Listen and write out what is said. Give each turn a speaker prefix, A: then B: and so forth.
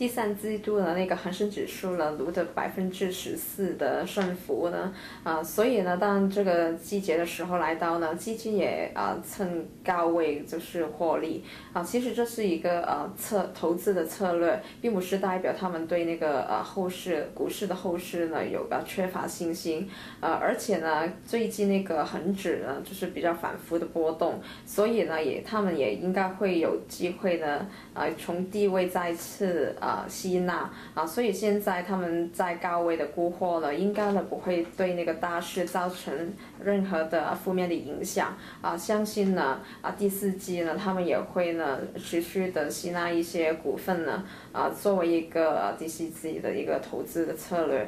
A: 第三季度的那个恒生指数呢，录的百分之十四的升幅呢，啊，所以呢，当这个季节的时候来到呢，基金也啊趁高位就是获利啊。其实这是一个呃策投资的策略，并不是代表他们对那个呃后市股市的后市呢有个缺乏信心，呃，而且呢，最近那个恒指呢就是比较反复的波动，所以呢也他们也应该会有机会呢，呃，从低位再次啊啊吸纳啊，所以现在他们在高位的沽货了，应该呢不会对那个大市造成任何的负面的影响啊，相信呢啊第四季呢他们也会呢持续的吸纳一些股份呢啊，作为一个第四季的一个投资的策略。